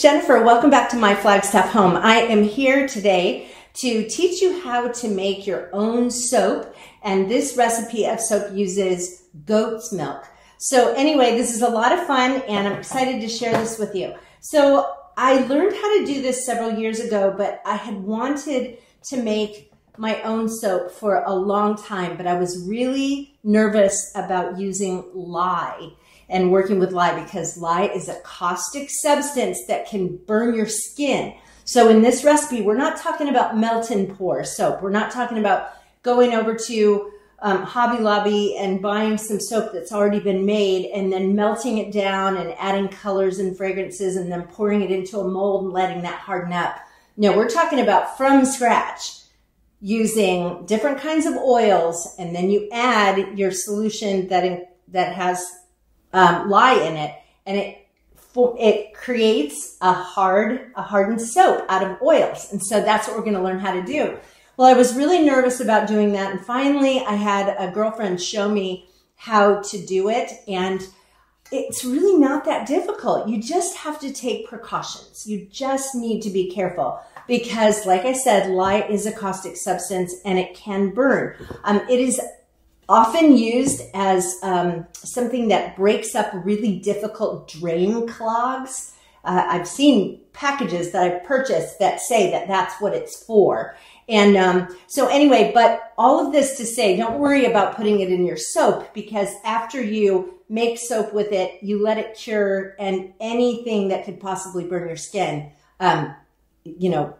Jennifer. Welcome back to my Flagstaff home. I am here today to teach you how to make your own soap. And this recipe of soap uses goat's milk. So anyway, this is a lot of fun and I'm excited to share this with you. So I learned how to do this several years ago, but I had wanted to make my own soap for a long time, but I was really nervous about using lye and working with lye because lye is a caustic substance that can burn your skin. So in this recipe, we're not talking about melt and pour soap. We're not talking about going over to um, Hobby Lobby and buying some soap that's already been made and then melting it down and adding colors and fragrances and then pouring it into a mold and letting that harden up. No, we're talking about from scratch using different kinds of oils and then you add your solution that, that has um, lye in it, and it it creates a hard, a hardened soap out of oils. And so that's what we're going to learn how to do. Well, I was really nervous about doing that. And finally, I had a girlfriend show me how to do it. And it's really not that difficult. You just have to take precautions. You just need to be careful because, like I said, lye is a caustic substance and it can burn. Um, it is often used as um, something that breaks up really difficult drain clogs. Uh, I've seen packages that I've purchased that say that that's what it's for. And um, so anyway, but all of this to say, don't worry about putting it in your soap because after you make soap with it, you let it cure and anything that could possibly burn your skin, um, you know,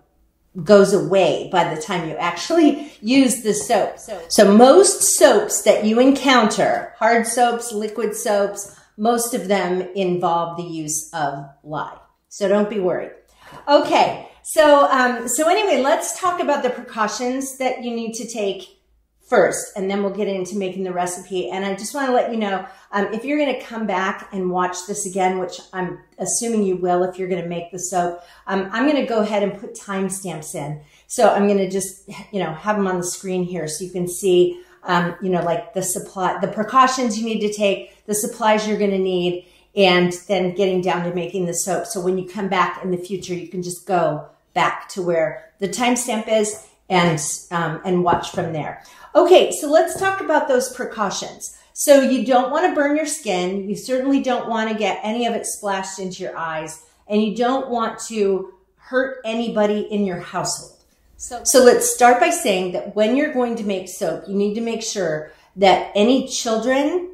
goes away by the time you actually use the soap. So, so most soaps that you encounter, hard soaps, liquid soaps, most of them involve the use of lye. So don't be worried. Okay, so um, so anyway, let's talk about the precautions that you need to take first, and then we'll get into making the recipe. And I just want to let you know, um, if you're going to come back and watch this again, which I'm assuming you will if you're going to make the soap, um, I'm going to go ahead and put timestamps in. So I'm going to just, you know, have them on the screen here so you can see, um, you know, like the supply, the precautions you need to take, the supplies you're going to need, and then getting down to making the soap. So when you come back in the future, you can just go back to where the timestamp is and, um, and watch from there. Okay, so let's talk about those precautions. So you don't want to burn your skin. You certainly don't want to get any of it splashed into your eyes and you don't want to hurt anybody in your household. So, so let's start by saying that when you're going to make soap, you need to make sure that any children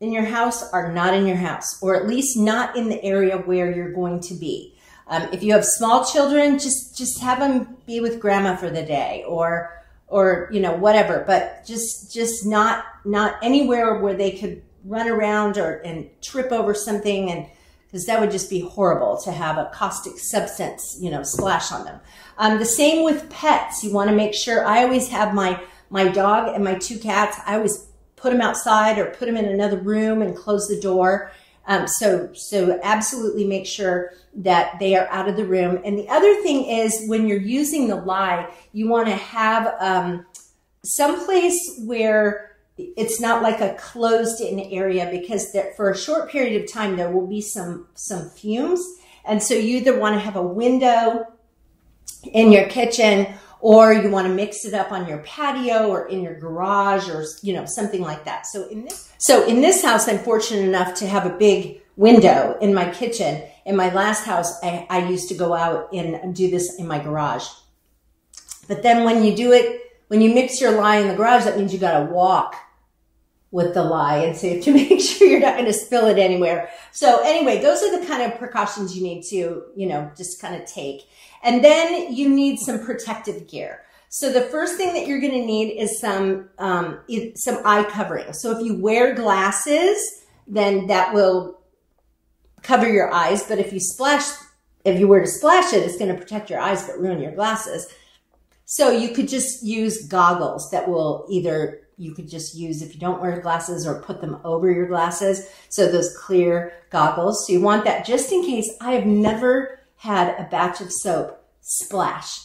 in your house are not in your house, or at least not in the area where you're going to be. Um, if you have small children, just just have them be with grandma for the day, or or you know whatever but just just not not anywhere where they could run around or and trip over something and because that would just be horrible to have a caustic substance you know splash on them. Um, the same with pets. You want to make sure i always have my my dog and my two cats i always put them outside or put them in another room and close the door um, so, so absolutely make sure that they are out of the room. And the other thing is when you're using the lye, you want to have um, someplace where it's not like a closed in area because there, for a short period of time, there will be some, some fumes. And so you either want to have a window in your kitchen or you want to mix it up on your patio or in your garage or you know something like that. So in this so in this house I'm fortunate enough to have a big window in my kitchen. In my last house I, I used to go out and do this in my garage. But then when you do it when you mix your lye in the garage that means you got to walk with the lye and so to make sure you're not going to spill it anywhere. So anyway, those are the kind of precautions you need to, you know, just kind of take. And then you need some protective gear. So the first thing that you're going to need is some, um, some eye covering. So if you wear glasses, then that will cover your eyes. But if you splash, if you were to splash it, it's going to protect your eyes, but ruin your glasses. So you could just use goggles that will either you could just use if you don't wear glasses or put them over your glasses. So those clear goggles. So you want that just in case. I have never had a batch of soap splash.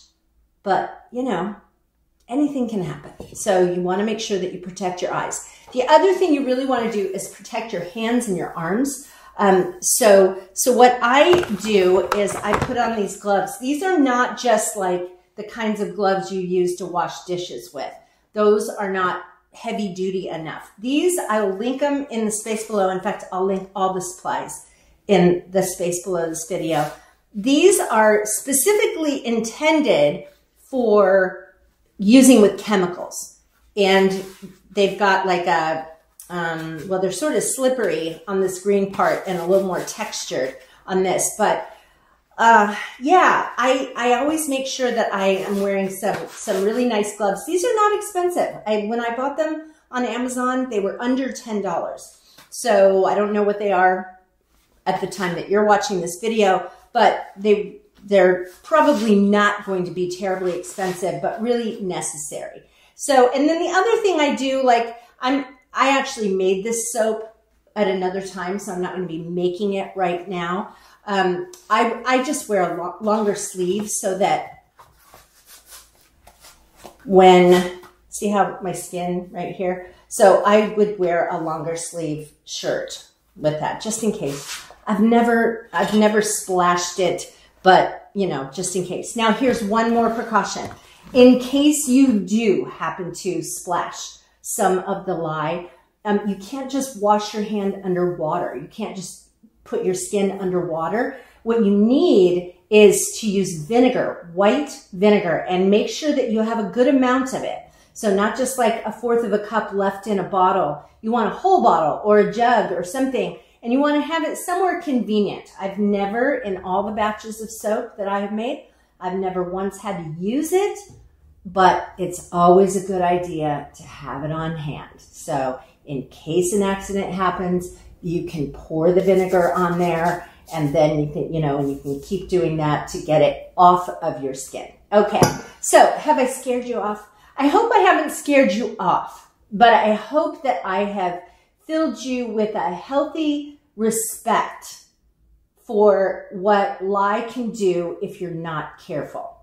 But, you know, anything can happen. So you want to make sure that you protect your eyes. The other thing you really want to do is protect your hands and your arms. Um, so, so what I do is I put on these gloves. These are not just like the kinds of gloves you use to wash dishes with. Those are not heavy duty enough. These, I will link them in the space below. In fact, I'll link all the supplies in the space below this video. These are specifically intended for using with chemicals. And they've got like a um, well, they're sort of slippery on this green part and a little more textured on this. But uh, yeah, I, I always make sure that I am wearing some, some really nice gloves. These are not expensive. I, when I bought them on Amazon, they were under $10. So I don't know what they are at the time that you're watching this video, but they, they're probably not going to be terribly expensive, but really necessary. So, and then the other thing I do, like I'm, I actually made this soap at another time, so I'm not going to be making it right now. Um, I, I just wear a lo longer sleeve so that when, see how my skin right here? So I would wear a longer sleeve shirt with that, just in case. I've never, I've never splashed it, but you know, just in case. Now here's one more precaution. In case you do happen to splash some of the lye. Um, you can't just wash your hand underwater. You can't just put your skin underwater. What you need is to use vinegar, white vinegar, and make sure that you have a good amount of it. So not just like a fourth of a cup left in a bottle. You want a whole bottle or a jug or something, and you want to have it somewhere convenient. I've never, in all the batches of soap that I have made, I've never once had to use it but it's always a good idea to have it on hand. So in case an accident happens, you can pour the vinegar on there and then you can, you know, and you can keep doing that to get it off of your skin. Okay, so have I scared you off? I hope I haven't scared you off, but I hope that I have filled you with a healthy respect for what lye can do if you're not careful.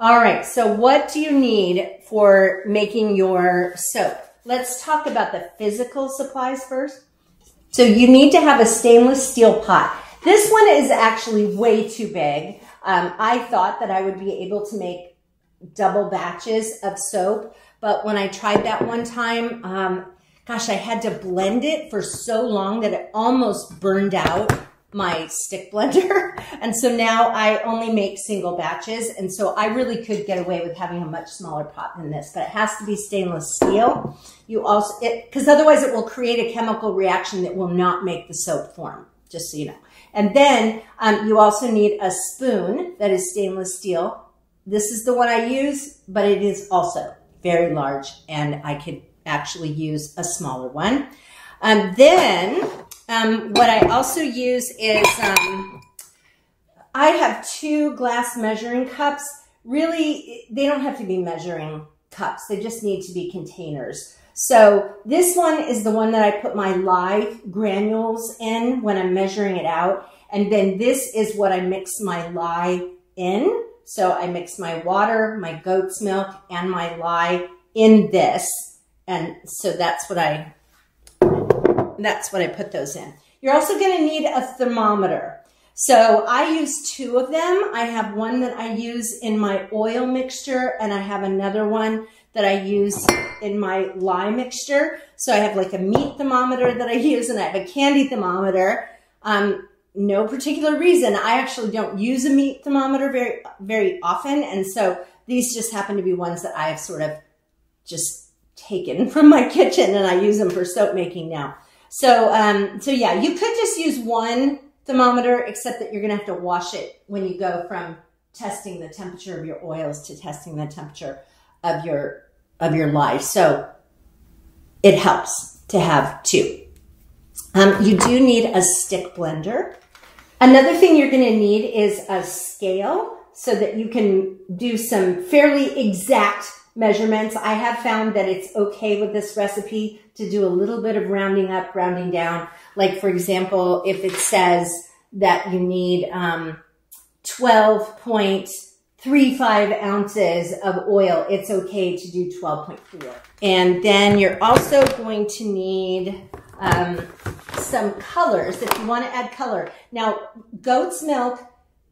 All right, so what do you need for making your soap? Let's talk about the physical supplies first. So you need to have a stainless steel pot. This one is actually way too big. Um, I thought that I would be able to make double batches of soap, but when I tried that one time, um, gosh, I had to blend it for so long that it almost burned out my stick blender. And so now I only make single batches. And so I really could get away with having a much smaller pot than this, but it has to be stainless steel. You also, cause otherwise it will create a chemical reaction that will not make the soap form, just so you know. And then um, you also need a spoon that is stainless steel. This is the one I use, but it is also very large and I could actually use a smaller one. Um, then um, what I also use is, um, I have two glass measuring cups. Really, they don't have to be measuring cups. They just need to be containers. So this one is the one that I put my lye granules in when I'm measuring it out. And then this is what I mix my lye in. So I mix my water, my goat's milk, and my lye in this. And so that's what I that's what I put those in. You're also going to need a thermometer. So I use two of them. I have one that I use in my oil mixture and I have another one that I use in my lye mixture. So I have like a meat thermometer that I use and I have a candy thermometer. Um, no particular reason. I actually don't use a meat thermometer very, very often. And so these just happen to be ones that I have sort of just taken from my kitchen and I use them for soap making now. So, um, so yeah, you could just use one thermometer, except that you're going to have to wash it when you go from testing the temperature of your oils to testing the temperature of your, of your life. So it helps to have two. Um, you do need a stick blender. Another thing you're going to need is a scale so that you can do some fairly exact measurements. I have found that it's okay with this recipe to do a little bit of rounding up, rounding down. Like for example, if it says that you need um, 12.35 ounces of oil, it's okay to do 12.4. And then you're also going to need um, some colors if you want to add color. Now, goat's milk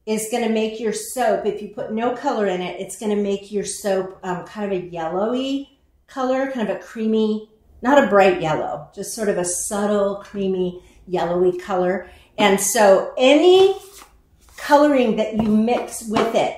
is going to make your soap, if you put no color in it, it's going to make your soap um, kind of a yellowy color, kind of a creamy, not a bright yellow, just sort of a subtle, creamy, yellowy color. And so any coloring that you mix with it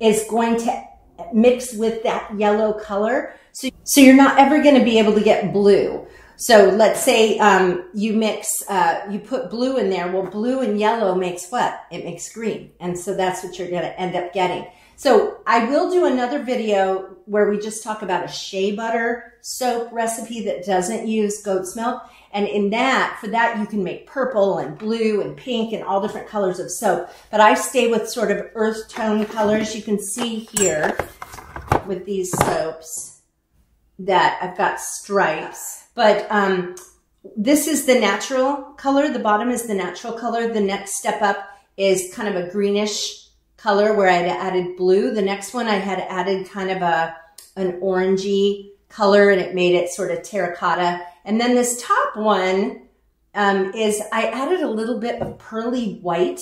is going to mix with that yellow color. So, so you're not ever going to be able to get blue. So let's say um, you mix, uh, you put blue in there. Well, blue and yellow makes what? It makes green. And so that's what you're going to end up getting. So I will do another video where we just talk about a shea butter soap recipe that doesn't use goat's milk. And in that, for that, you can make purple and blue and pink and all different colors of soap. But I stay with sort of earth tone colors. You can see here with these soaps that I've got stripes. But um, this is the natural color. The bottom is the natural color. The next step up is kind of a greenish color where I had added blue. The next one I had added kind of a an orangey color and it made it sort of terracotta. And then this top one um, is I added a little bit of pearly white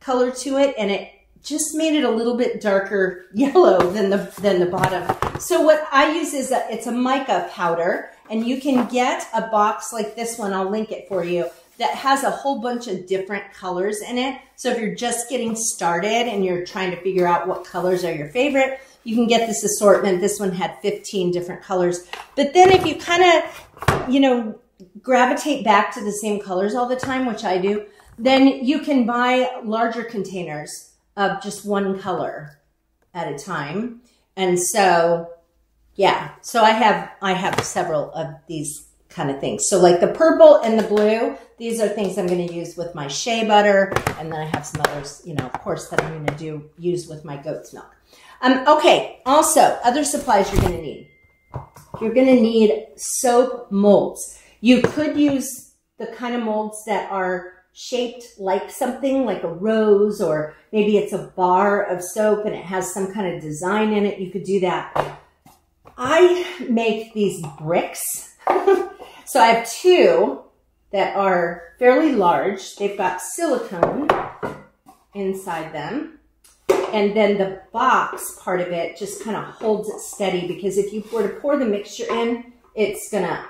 color to it and it just made it a little bit darker yellow than the than the bottom. So what I use is a, it's a mica powder and you can get a box like this one, I'll link it for you, that has a whole bunch of different colors in it. So if you're just getting started and you're trying to figure out what colors are your favorite, you can get this assortment. This one had 15 different colors. But then if you kind of, you know, gravitate back to the same colors all the time, which I do, then you can buy larger containers of just one color at a time. And so, yeah, so I have, I have several of these kind of things. So like the purple and the blue, these are things I'm going to use with my shea butter. And then I have some others, you know, of course, that I'm going to do use with my goat's milk. Um, okay, also, other supplies you're going to need. You're going to need soap molds. You could use the kind of molds that are shaped like something like a rose or maybe it's a bar of soap and it has some kind of design in it. You could do that. I make these bricks. so I have two that are fairly large. They've got silicone inside them. And then the box part of it just kind of holds it steady because if you were to pour the mixture in, it's gonna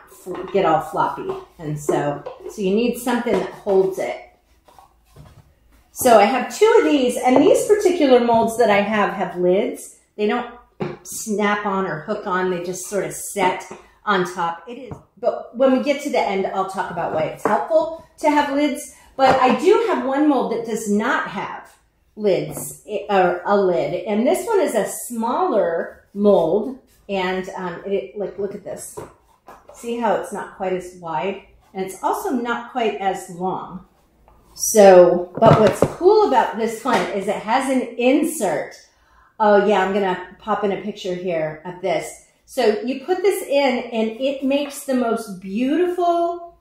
get all floppy. And so, so you need something that holds it. So I have two of these and these particular molds that I have have lids. They don't snap on or hook on. They just sort of set on top. It is, but when we get to the end, I'll talk about why it's helpful to have lids. But I do have one mold that does not have lids or a lid. And this one is a smaller mold. And um, it, like, look at this. See how it's not quite as wide? And it's also not quite as long. So, but what's cool about this one is it has an insert. Oh yeah, I'm to pop in a picture here of this. So you put this in and it makes the most beautiful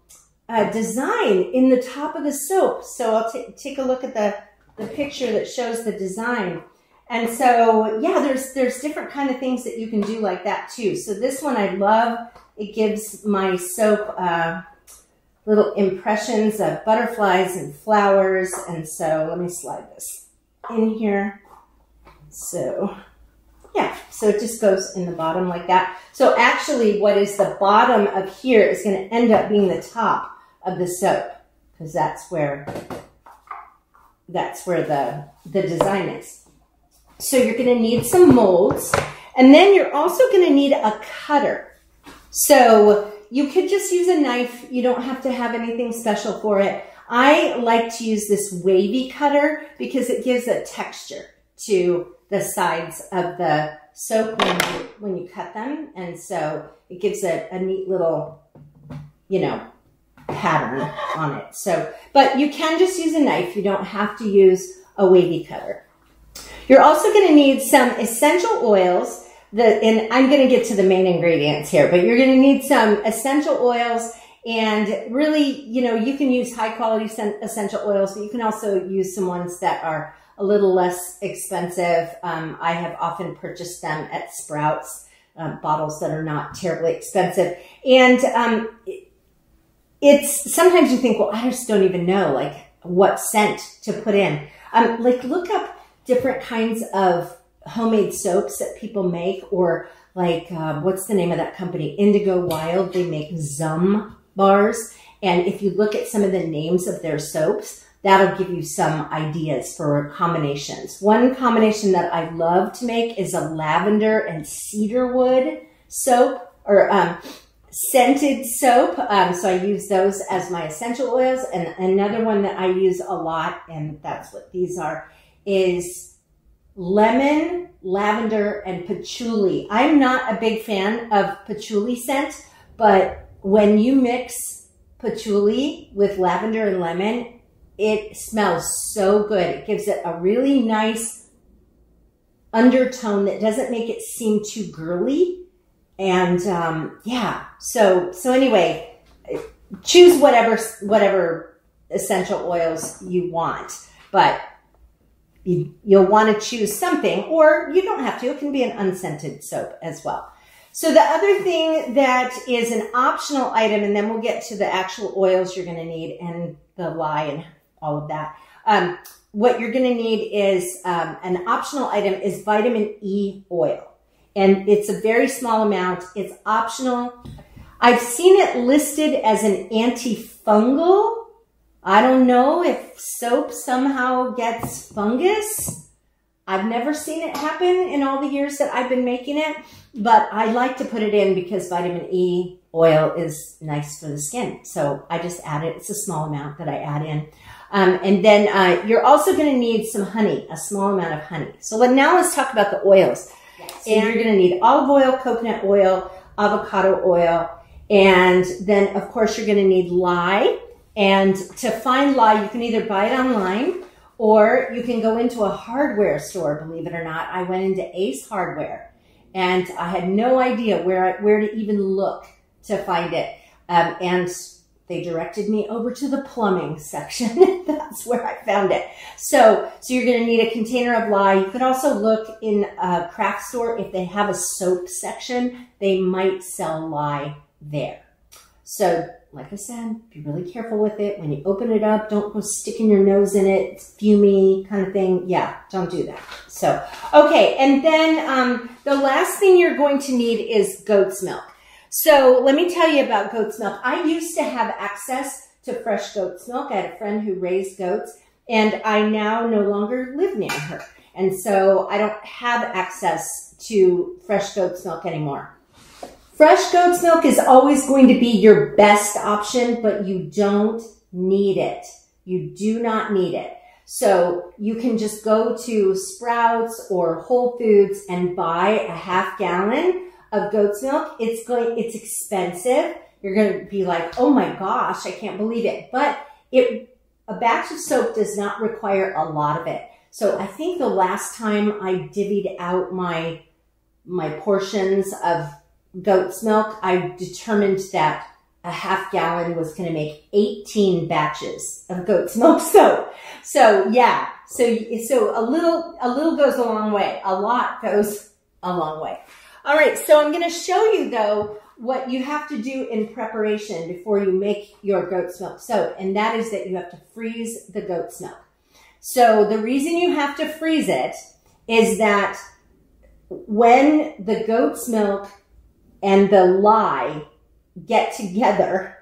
uh, design in the top of the soap. So I'll take a look at the the picture that shows the design. And so, yeah, there's, there's different kind of things that you can do like that too. So this one I love. It gives my soap, uh, little impressions of butterflies and flowers. And so let me slide this in here. So yeah, so it just goes in the bottom like that. So actually what is the bottom of here is going to end up being the top of the soap because that's where that's where the, the design is. So you're going to need some molds and then you're also going to need a cutter. So you could just use a knife. You don't have to have anything special for it. I like to use this wavy cutter because it gives a texture to the sides of the soap when you, when you cut them. And so it gives a, a neat little, you know, pattern on it. So, but you can just use a knife. You don't have to use a wavy cutter. You're also going to need some essential oils. The, and I'm going to get to the main ingredients here, but you're going to need some essential oils and really, you know, you can use high quality essential oils, but you can also use some ones that are a little less expensive. Um, I have often purchased them at Sprouts, uh, bottles that are not terribly expensive. And um, it's sometimes you think, well, I just don't even know like what scent to put in. Um, like look up different kinds of homemade soaps that people make or like, uh, what's the name of that company? Indigo Wild. They make Zum bars. And if you look at some of the names of their soaps, that'll give you some ideas for combinations. One combination that I love to make is a lavender and cedarwood soap or um, scented soap. Um, so I use those as my essential oils. And another one that I use a lot, and that's what these are, is lemon, lavender, and patchouli. I'm not a big fan of patchouli scent, but when you mix patchouli with lavender and lemon, it smells so good. It gives it a really nice undertone that doesn't make it seem too girly. And um, yeah, so so anyway, choose whatever whatever essential oils you want, but you, you'll want to choose something, or you don't have to. It can be an unscented soap as well. So the other thing that is an optional item, and then we'll get to the actual oils you're going to need and the lye and all of that. Um, what you're going to need is um, an optional item is vitamin E oil. And it's a very small amount. It's optional. I've seen it listed as an antifungal. I don't know if soap somehow gets fungus. I've never seen it happen in all the years that I've been making it, but I like to put it in because vitamin E oil is nice for the skin. So I just add it. It's a small amount that I add in. Um, and then uh, you're also going to need some honey, a small amount of honey. So now let's talk about the oils. Yes. And you're going to need olive oil, coconut oil, avocado oil, and then of course you're going to need lye. And to find lye, you can either buy it online or you can go into a hardware store, believe it or not. I went into Ace Hardware and I had no idea where, where to even look to find it. Um, and they directed me over to the plumbing section. That's where I found it. So, so you're going to need a container of lye. You could also look in a craft store if they have a soap section, they might sell lye there. So, like I said, be really careful with it. When you open it up, don't go sticking your nose in it. It's fumy kind of thing. Yeah, don't do that. So, okay. And then um, the last thing you're going to need is goat's milk. So let me tell you about goat's milk. I used to have access to fresh goat's milk. I had a friend who raised goats and I now no longer live near her. And so I don't have access to fresh goat's milk anymore. Fresh goat's milk is always going to be your best option, but you don't need it. You do not need it. So you can just go to Sprouts or Whole Foods and buy a half gallon of goat's milk, it's going, it's expensive. You're going to be like, oh my gosh, I can't believe it. But it, a batch of soap does not require a lot of it. So I think the last time I divvied out my, my portions of goat's milk, I determined that a half gallon was going to make 18 batches of goat's milk soap. So yeah, so, so a little, a little goes a long way. A lot goes a long way. All right, so I'm going to show you though what you have to do in preparation before you make your goat's milk soap, and that is that you have to freeze the goat's milk. So the reason you have to freeze it is that when the goat's milk and the lye get together,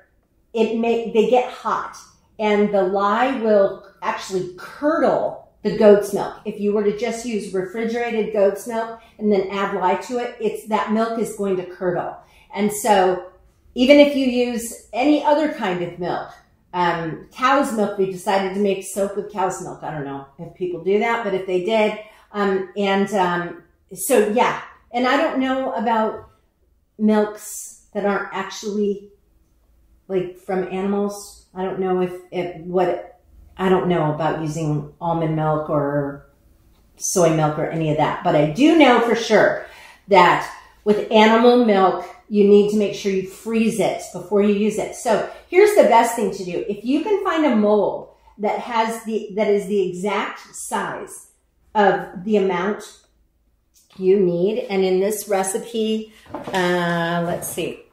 it may they get hot, and the lye will actually curdle the goat's milk. If you were to just use refrigerated goat's milk and then add lye to it, it's that milk is going to curdle. And so even if you use any other kind of milk, um, cow's milk, we decided to make soap with cow's milk. I don't know if people do that, but if they did, um, and um, so yeah, and I don't know about milks that aren't actually like from animals. I don't know if, if what I don't know about using almond milk or soy milk or any of that, but I do know for sure that with animal milk, you need to make sure you freeze it before you use it. So here's the best thing to do. If you can find a mold that has the, that is the exact size of the amount you need, and in this recipe, uh, let's see,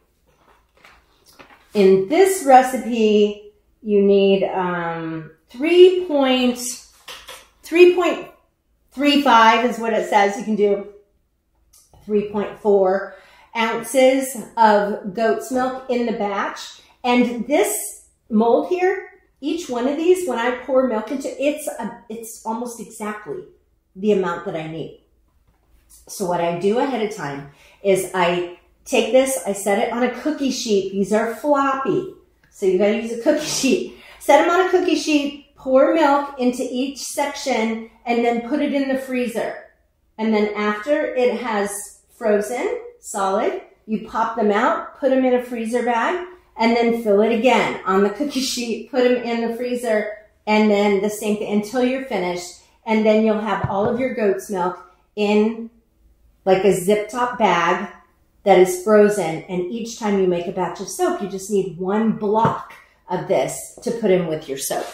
in this recipe, you need um, 3.35 is what it says. You can do 3.4 ounces of goat's milk in the batch. And this mold here, each one of these, when I pour milk into, it's, a, it's almost exactly the amount that I need. So what I do ahead of time is I take this, I set it on a cookie sheet. These are floppy. So you gotta use a cookie sheet. Set them on a cookie sheet, pour milk into each section, and then put it in the freezer. And then after it has frozen, solid, you pop them out, put them in a freezer bag, and then fill it again on the cookie sheet, put them in the freezer, and then the same thing until you're finished. And then you'll have all of your goat's milk in like a zip top bag that is frozen. And each time you make a batch of soap, you just need one block of this to put in with your soap.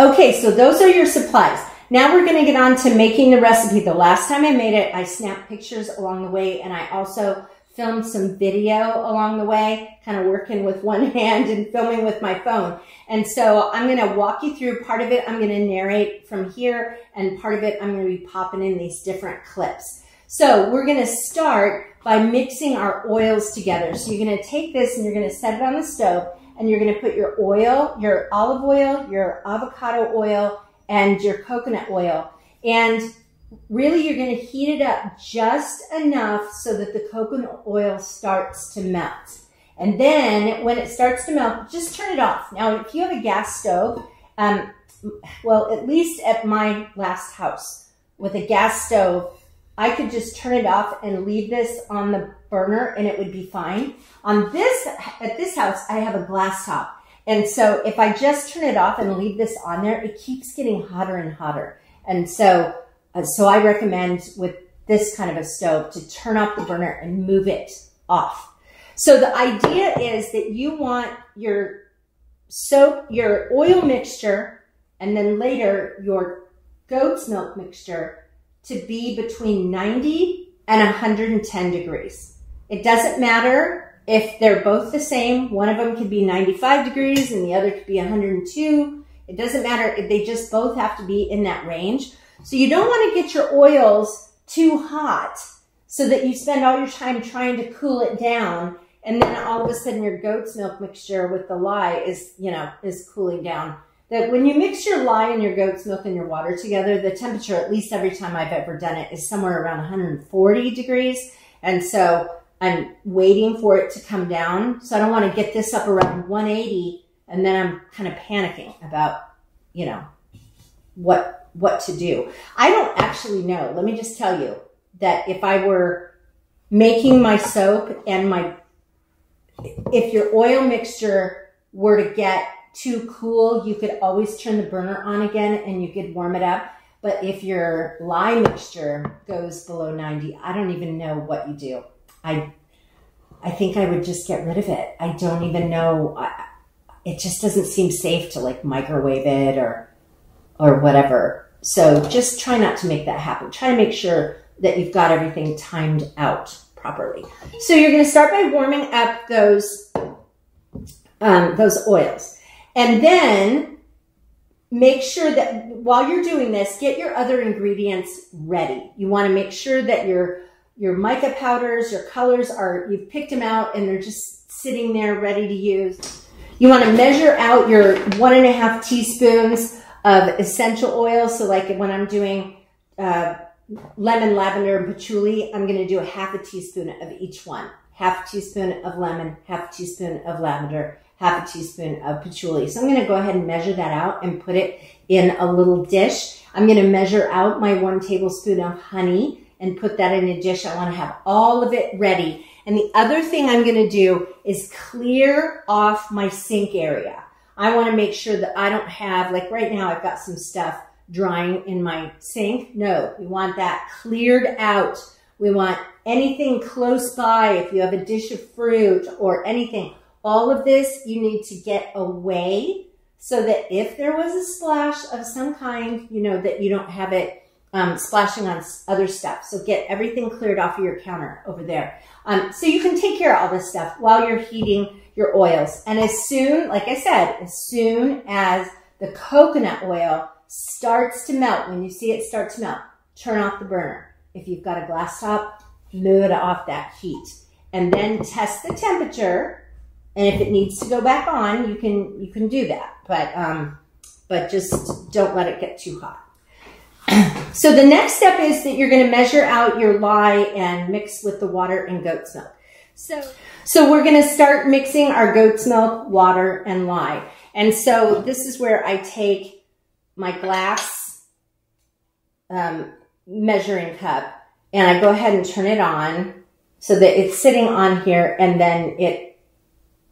Okay, so those are your supplies. Now we're gonna get on to making the recipe. The last time I made it, I snapped pictures along the way and I also filmed some video along the way, kind of working with one hand and filming with my phone. And so I'm going to walk you through part of it. I'm going to narrate from here and part of it I'm going to be popping in these different clips. So we're going to start by mixing our oils together. So you're going to take this and you're going to set it on the stove and you're going to put your oil, your olive oil, your avocado oil, and your coconut oil. And really you're going to heat it up just enough so that the coconut oil starts to melt. And then when it starts to melt, just turn it off. Now, if you have a gas stove, um, well, at least at my last house with a gas stove, I could just turn it off and leave this on the burner and it would be fine. On this, at this house, I have a glass top. And so if I just turn it off and leave this on there, it keeps getting hotter and hotter. And so, uh, so I recommend with this kind of a stove to turn off the burner and move it off. So the idea is that you want your soap, your oil mixture, and then later your goat's milk mixture to be between 90 and 110 degrees. It doesn't matter if they're both the same. One of them could be 95 degrees and the other could be 102. It doesn't matter. They just both have to be in that range. So you don't want to get your oils too hot so that you spend all your time trying to cool it down. And then all of a sudden your goat's milk mixture with the lye is, you know, is cooling down that when you mix your lye and your goat's milk and your water together, the temperature, at least every time I've ever done it, is somewhere around 140 degrees. And so I'm waiting for it to come down. So I don't want to get this up around 180 and then I'm kind of panicking about, you know, what, what to do. I don't actually know. Let me just tell you that if I were making my soap and my, if your oil mixture were to get too cool, you could always turn the burner on again and you could warm it up. But if your lye mixture goes below 90, I don't even know what you do. I, I think I would just get rid of it. I don't even know. It just doesn't seem safe to like microwave it or, or whatever. So just try not to make that happen. Try to make sure that you've got everything timed out properly. So you're going to start by warming up those, um, those oils. And then make sure that while you're doing this, get your other ingredients ready. You want to make sure that your your mica powders, your colors are, you've picked them out and they're just sitting there ready to use. You want to measure out your one and a half teaspoons of essential oil. So like when I'm doing uh, lemon, lavender, and patchouli, I'm going to do a half a teaspoon of each one. Half teaspoon of lemon, half teaspoon of lavender, half a teaspoon of patchouli. So I'm going to go ahead and measure that out and put it in a little dish. I'm going to measure out my one tablespoon of honey and put that in a dish. I want to have all of it ready. And the other thing I'm going to do is clear off my sink area. I want to make sure that I don't have, like right now, I've got some stuff drying in my sink. No, we want that cleared out. We want anything close by. If you have a dish of fruit or anything, all of this you need to get away so that if there was a splash of some kind, you know, that you don't have it um, splashing on other stuff. So get everything cleared off of your counter over there. Um, so you can take care of all this stuff while you're heating your oils. And as soon, like I said, as soon as the coconut oil starts to melt, when you see it start to melt, turn off the burner. If you've got a glass top, move it off that heat. And then test the temperature. And if it needs to go back on, you can you can do that. But um, but just don't let it get too hot. so the next step is that you're going to measure out your lye and mix with the water and goat's milk. So, so we're going to start mixing our goat's milk, water, and lye. And so this is where I take my glass um, measuring cup and I go ahead and turn it on so that it's sitting on here and then it,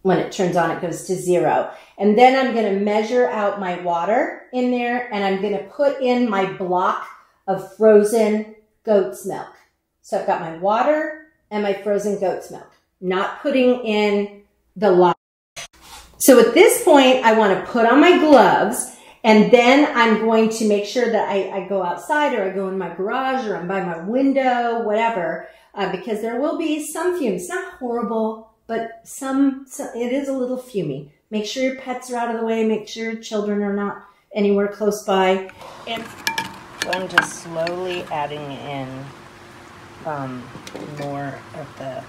when it turns on, it goes to zero. And then I'm going to measure out my water in there and I'm going to put in my block of frozen goat's milk. So I've got my water and my frozen goat's milk, not putting in the lye. So at this point, I want to put on my gloves and then I'm going to make sure that I, I, go outside or I go in my garage or I'm by my window, whatever, uh, because there will be some fumes. Not horrible, but some, some, it is a little fumy. Make sure your pets are out of the way. Make sure your children are not anywhere close by. And so I'm just slowly adding in um, more of the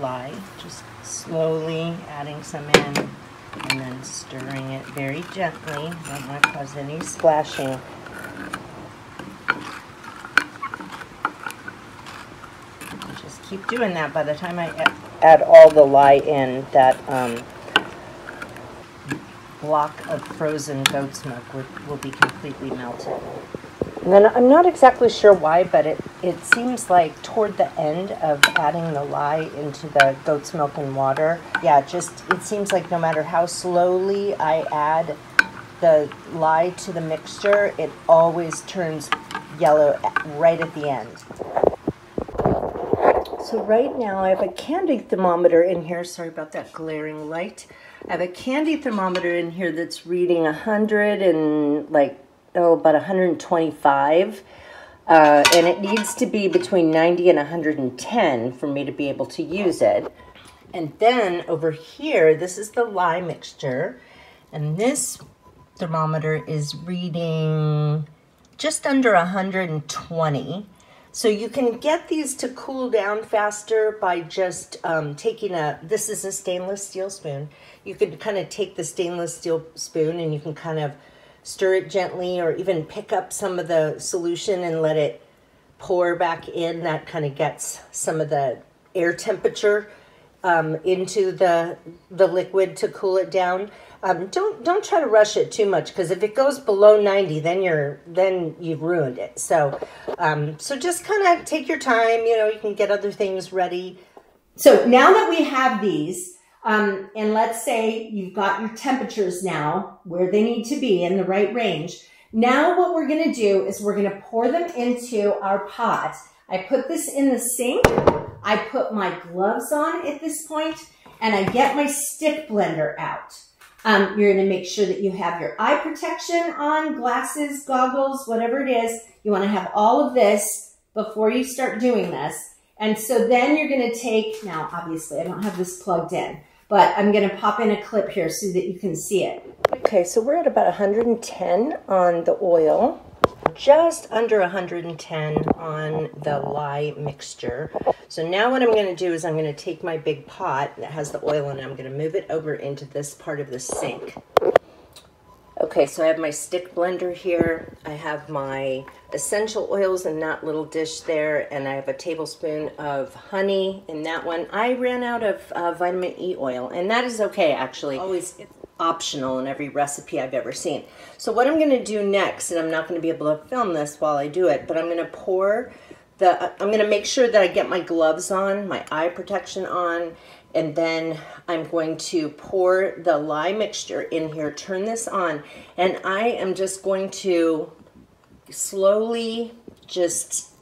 lye. Just slowly adding some in and then stirring it very gently. Don't want to cause any splashing. Just keep doing that. By the time I add all the lye in, that um, block of frozen goat's milk will, will be completely melted. And then I'm not exactly sure why, but it, it seems like toward the end of adding the lye into the goat's milk and water, yeah, just it seems like no matter how slowly I add the lye to the mixture, it always turns yellow right at the end. So right now I have a candy thermometer in here. Sorry about that glaring light. I have a candy thermometer in here that's reading 100 and like oh, about 125. Uh, and it needs to be between 90 and 110 for me to be able to use it. And then over here, this is the lye mixture. And this thermometer is reading just under 120. So you can get these to cool down faster by just um, taking a, this is a stainless steel spoon. You can kind of take the stainless steel spoon and you can kind of stir it gently or even pick up some of the solution and let it pour back in. That kind of gets some of the air temperature um, into the, the liquid to cool it down. Um, don't don't try to rush it too much because if it goes below 90 then you're then you've ruined it so um, so just kind of take your time you know you can get other things ready so now that we have these um, and let's say you've got your temperatures now where they need to be in the right range. Now what we're going to do is we're going to pour them into our pot. I put this in the sink. I put my gloves on at this point and I get my stick blender out. Um, you're going to make sure that you have your eye protection on, glasses, goggles, whatever it is. You want to have all of this before you start doing this. And so then you're going to take, now obviously I don't have this plugged in, but I'm going to pop in a clip here so that you can see it. Okay, so we're at about 110 on the oil, just under 110 on the lye mixture. So now what I'm going to do is I'm going to take my big pot that has the oil in it, I'm going to move it over into this part of the sink. Okay, so I have my stick blender here. I have my essential oils in that little dish there, and I have a tablespoon of honey in that one. I ran out of uh, vitamin E oil, and that is okay, actually. Always optional in every recipe I've ever seen. So what I'm gonna do next, and I'm not gonna be able to film this while I do it, but I'm gonna pour the, I'm gonna make sure that I get my gloves on, my eye protection on, and then I'm going to pour the lye mixture in here, turn this on, and I am just going to slowly just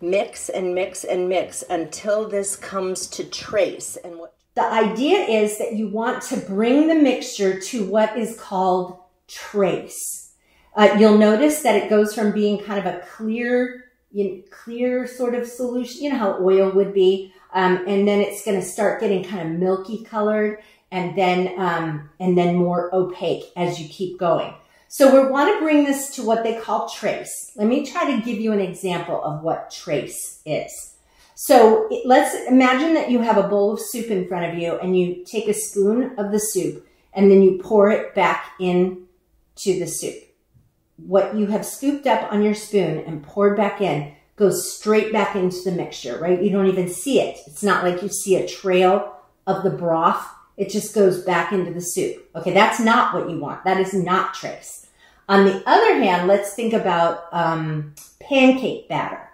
mix and mix and mix until this comes to trace. And what the idea is that you want to bring the mixture to what is called trace. Uh, you'll notice that it goes from being kind of a clear, you know, clear sort of solution, you know how oil would be, Um, and then it's going to start getting kind of milky colored and then, um, and then more opaque as you keep going. So we want to bring this to what they call trace. Let me try to give you an example of what trace is. So let's imagine that you have a bowl of soup in front of you and you take a spoon of the soup and then you pour it back in to the soup. What you have scooped up on your spoon and poured back in goes straight back into the mixture, right? You don't even see it. It's not like you see a trail of the broth. It just goes back into the soup. Okay, that's not what you want. That is not trace. On the other hand, let's think about um, pancake batter.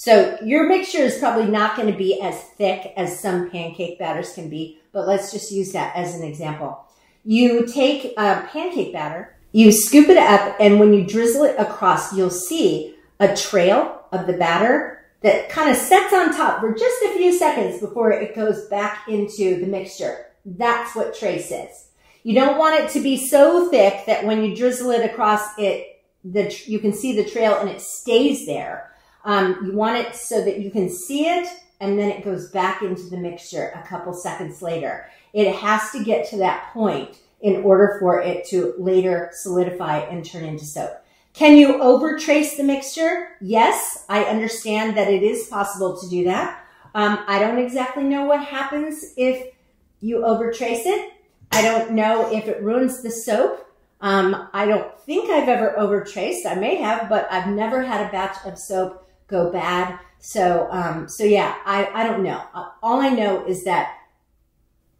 So your mixture is probably not going to be as thick as some pancake batters can be, but let's just use that as an example. You take a pancake batter, you scoop it up, and when you drizzle it across, you'll see a trail of the batter that kind of sets on top for just a few seconds before it goes back into the mixture. That's what trace is. You don't want it to be so thick that when you drizzle it across it, the, you can see the trail and it stays there. Um, you want it so that you can see it and then it goes back into the mixture a couple seconds later. It has to get to that point in order for it to later solidify and turn into soap. Can you over trace the mixture? Yes, I understand that it is possible to do that. Um, I don't exactly know what happens if you over trace it. I don't know if it ruins the soap. Um, I don't think I've ever over traced. I may have, but I've never had a batch of soap go bad. So, um, so yeah, I, I don't know. Uh, all I know is that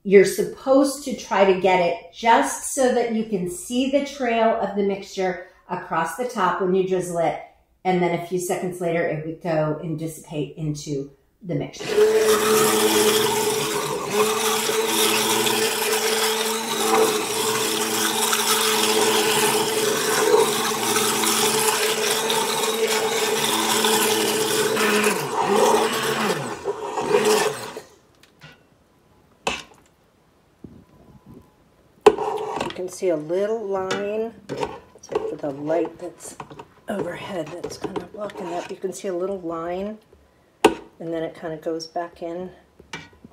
you're supposed to try to get it just so that you can see the trail of the mixture across the top when you drizzle it. And then a few seconds later, it would go and dissipate into the mixture. See a little line, except for the light that's overhead that's kind of blocking that. You can see a little line, and then it kind of goes back in,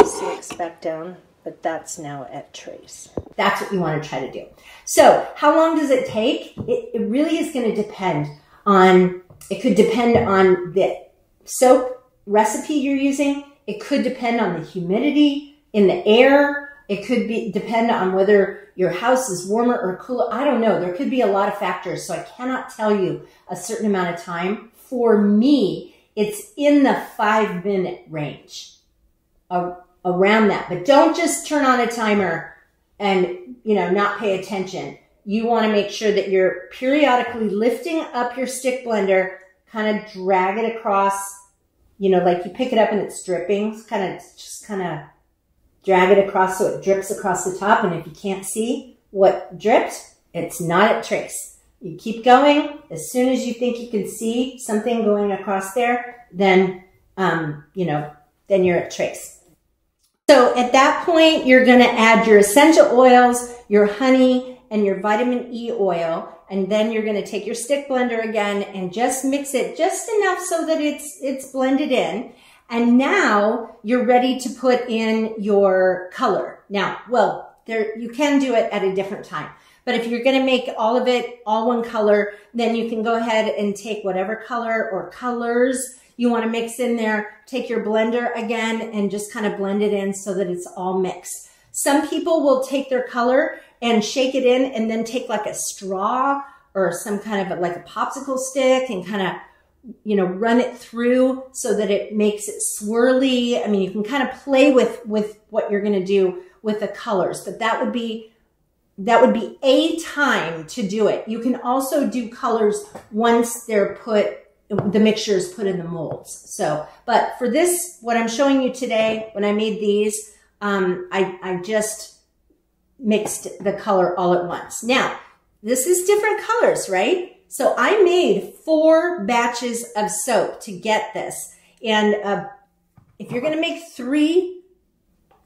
sinks back down, but that's now at trace. That's what you want to try to do. So how long does it take? It, it really is going to depend on, it could depend on the soap recipe you're using. It could depend on the humidity in the air. It could be depend on whether your house is warmer or cooler. I don't know. There could be a lot of factors. So I cannot tell you a certain amount of time. For me, it's in the five minute range around that. But don't just turn on a timer and, you know, not pay attention. You want to make sure that you're periodically lifting up your stick blender, kind of drag it across, you know, like you pick it up and it's dripping, kind of just kind of drag it across so it drips across the top. And if you can't see what dripped, it's not at trace. You keep going. As soon as you think you can see something going across there, then, um, you know, then you're at trace. So at that point, you're going to add your essential oils, your honey, and your vitamin E oil. And then you're going to take your stick blender again and just mix it just enough so that it's, it's blended in. And now you're ready to put in your color. Now, well, there, you can do it at a different time. But if you're going to make all of it all one color, then you can go ahead and take whatever color or colors you want to mix in there. Take your blender again and just kind of blend it in so that it's all mixed. Some people will take their color and shake it in and then take like a straw or some kind of like a popsicle stick and kind of you know, run it through so that it makes it swirly. I mean, you can kind of play with, with what you're going to do with the colors, but that would be, that would be a time to do it. You can also do colors once they're put, the mixture is put in the molds. So, but for this, what I'm showing you today, when I made these, um, I, I just mixed the color all at once. Now, this is different colors, right? So I made four batches of soap to get this. And uh, if you're going to make three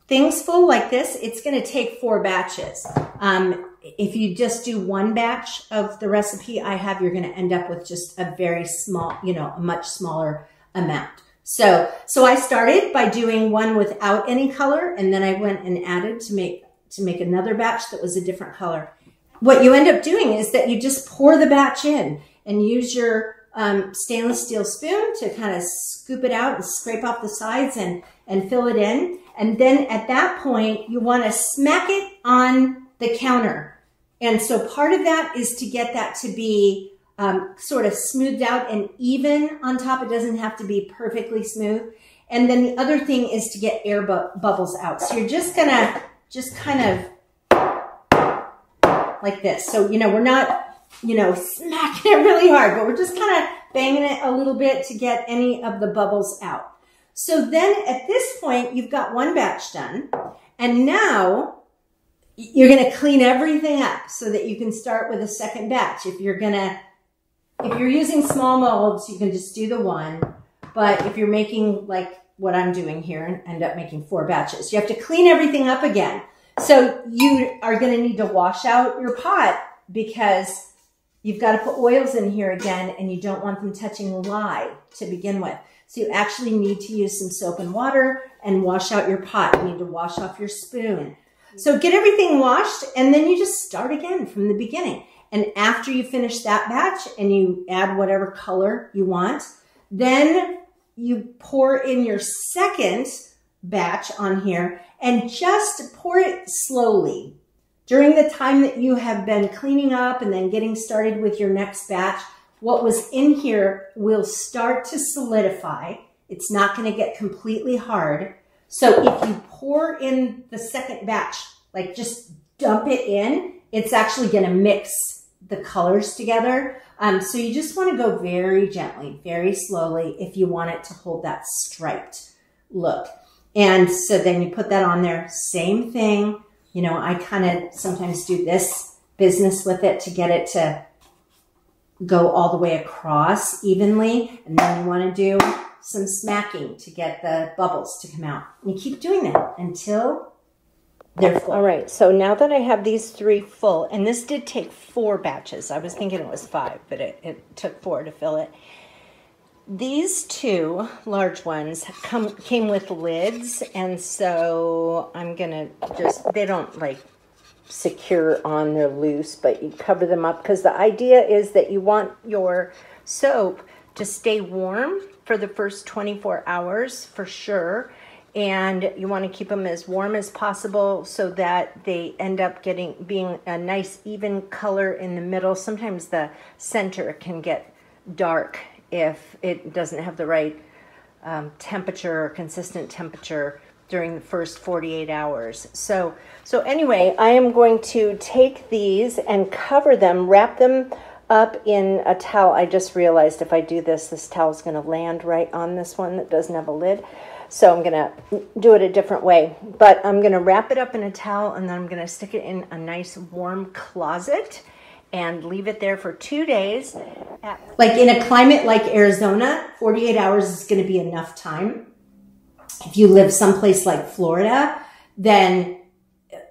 things full like this, it's going to take four batches. Um, if you just do one batch of the recipe I have, you're going to end up with just a very small, you know, a much smaller amount. So, so I started by doing one without any color and then I went and added to make, to make another batch that was a different color. What you end up doing is that you just pour the batch in and use your um, stainless steel spoon to kind of scoop it out and scrape off the sides and, and fill it in. And then at that point, you want to smack it on the counter. And so part of that is to get that to be um, sort of smoothed out and even on top. It doesn't have to be perfectly smooth. And then the other thing is to get air bu bubbles out. So you're just gonna just kind of like this. So, you know, we're not, you know, smacking it really hard, but we're just kind of banging it a little bit to get any of the bubbles out. So then at this point, you've got one batch done. And now you're going to clean everything up so that you can start with a second batch. If you're going to if you're using small molds, you can just do the one. But if you're making like what I'm doing here and end up making four batches, you have to clean everything up again. So you are going to need to wash out your pot because you've got to put oils in here again and you don't want them touching lye to begin with. So you actually need to use some soap and water and wash out your pot. You need to wash off your spoon. So get everything washed and then you just start again from the beginning. And after you finish that batch and you add whatever color you want, then you pour in your second batch on here and just pour it slowly. During the time that you have been cleaning up and then getting started with your next batch, what was in here will start to solidify. It's not going to get completely hard. So if you pour in the second batch, like just dump it in, it's actually going to mix the colors together. Um, so you just want to go very gently, very slowly if you want it to hold that striped look. And so then you put that on there, same thing. You know, I kind of sometimes do this business with it to get it to go all the way across evenly. And then you want to do some smacking to get the bubbles to come out. And you keep doing that until they're full. All right, so now that I have these three full, and this did take four batches. I was thinking it was five, but it, it took four to fill it. These two large ones come came with lids, and so I'm gonna just, they don't like secure on, they're loose, but you cover them up because the idea is that you want your soap to stay warm for the first 24 hours for sure and you want to keep them as warm as possible so that they end up getting being a nice even color in the middle. Sometimes the center can get dark if it doesn't have the right um, temperature or consistent temperature during the first 48 hours. So, so anyway, I am going to take these and cover them, wrap them up in a towel. I just realized if I do this, this towel is going to land right on this one that doesn't have a lid. So I'm going to do it a different way. But I'm going to wrap it up in a towel and then I'm going to stick it in a nice warm closet and leave it there for two days. Like in a climate like Arizona, 48 hours is going to be enough time. If you live someplace like Florida, then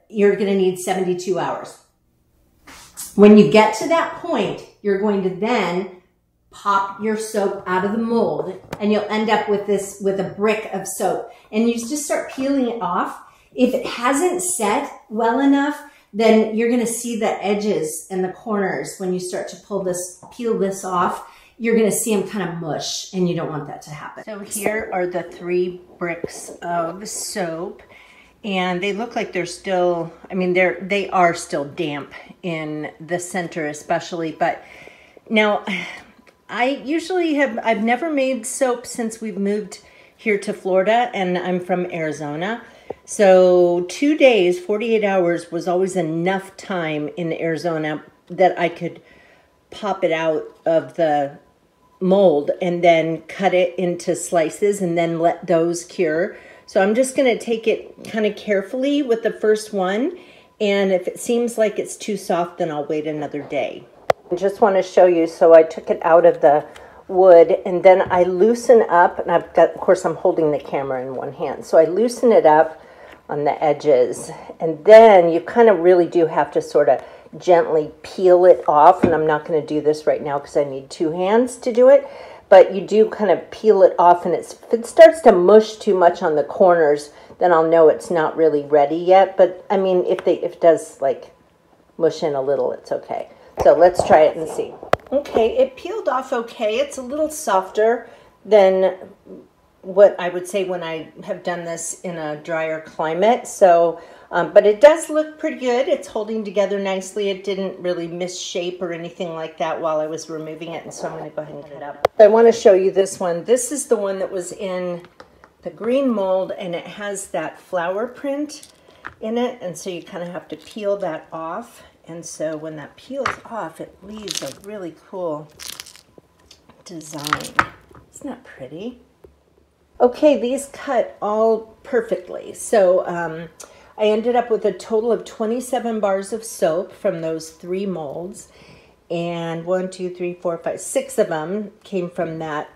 you're going to need 72 hours. When you get to that point, you're going to then pop your soap out of the mold and you'll end up with this, with a brick of soap and you just start peeling it off. If it hasn't set well enough, then you're going to see the edges and the corners when you start to pull this, peel this off. You're going to see them kind of mush and you don't want that to happen. So here are the three bricks of soap and they look like they're still, I mean, they're, they are still damp in the center especially, but now I usually have, I've never made soap since we've moved here to Florida and I'm from Arizona. So two days, 48 hours was always enough time in Arizona that I could pop it out of the mold and then cut it into slices and then let those cure. So I'm just going to take it kind of carefully with the first one. And if it seems like it's too soft, then I'll wait another day. I just want to show you, so I took it out of the wood and then I loosen up, and I've got, of course, I'm holding the camera in one hand. So I loosen it up on the edges, and then you kind of really do have to sort of gently peel it off, and I'm not going to do this right now because I need two hands to do it. but you do kind of peel it off and it's, if it starts to mush too much on the corners, then I'll know it's not really ready yet. But I mean, if they if it does like mush in a little, it's okay. So let's try it and see. Okay, it peeled off okay. It's a little softer than what I would say when I have done this in a drier climate. So, um, but it does look pretty good. It's holding together nicely. It didn't really misshape or anything like that while I was removing it. And so I'm going to go ahead and cut it up. I want to show you this one. This is the one that was in the green mold and it has that flower print in it. And so you kind of have to peel that off. And so when that peels off, it leaves a really cool design. Isn't that pretty? Okay, these cut all perfectly. So um, I ended up with a total of 27 bars of soap from those three molds. And one, two, three, four, five, six of them came from that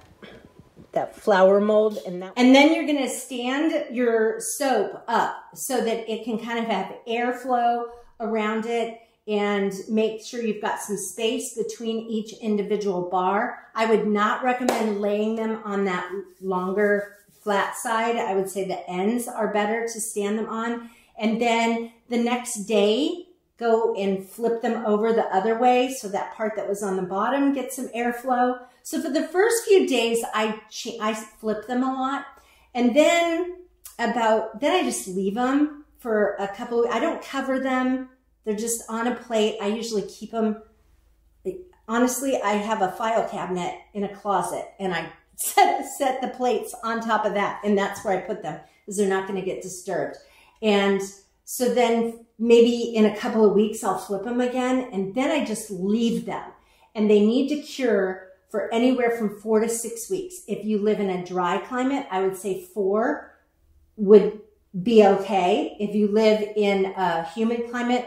that flower mold and that and then you're going to stand your soap up so that it can kind of have airflow around it and make sure you've got some space between each individual bar. I would not recommend laying them on that longer flat side. I would say the ends are better to stand them on. And then the next day, go and flip them over the other way so that part that was on the bottom gets some airflow. So for the first few days, I, I flip them a lot. And then about, then I just leave them for a couple I don't cover them they're just on a plate. I usually keep them. Honestly, I have a file cabinet in a closet and I set, set the plates on top of that. And that's where I put them because they're not going to get disturbed. And so then maybe in a couple of weeks, I'll flip them again. And then I just leave them and they need to cure for anywhere from four to six weeks. If you live in a dry climate, I would say four would be okay. If you live in a humid climate,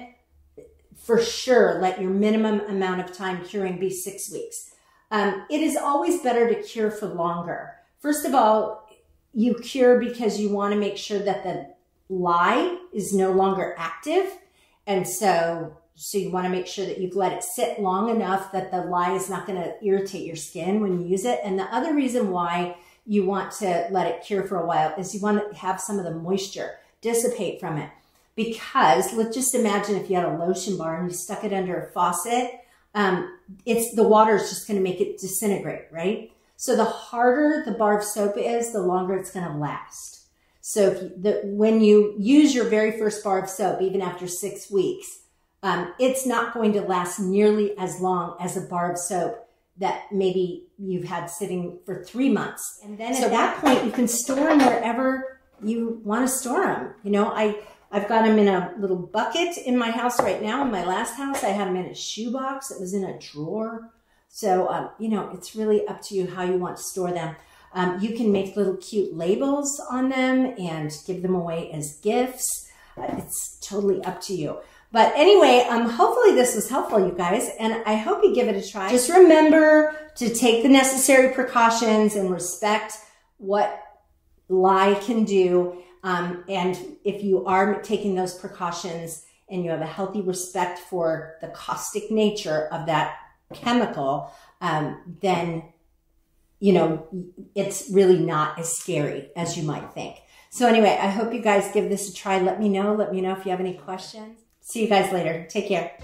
for sure let your minimum amount of time curing be six weeks. Um, it is always better to cure for longer. First of all, you cure because you want to make sure that the lye is no longer active. And so, so you want to make sure that you've let it sit long enough that the lye is not going to irritate your skin when you use it. And the other reason why you want to let it cure for a while is you want to have some of the moisture dissipate from it because let's just imagine if you had a lotion bar and you stuck it under a faucet, um, it's the water is just going to make it disintegrate, right? So the harder the bar of soap is, the longer it's going to last. So if you, the, when you use your very first bar of soap, even after six weeks, um, it's not going to last nearly as long as a bar of soap that maybe you've had sitting for three months. And then so at that point, you can store them wherever you want to store them. You know, I, I've got them in a little bucket in my house right now. In my last house, I had them in a shoebox. It was in a drawer. So, um, you know, it's really up to you how you want to store them. Um, you can make little cute labels on them and give them away as gifts. Uh, it's totally up to you. But anyway, um, hopefully this was helpful, you guys, and I hope you give it a try. Just remember to take the necessary precautions and respect what lye can do um, and if you are taking those precautions and you have a healthy respect for the caustic nature of that chemical, um, then, you know, it's really not as scary as you might think. So anyway, I hope you guys give this a try. Let me know. Let me know if you have any questions. See you guys later. Take care.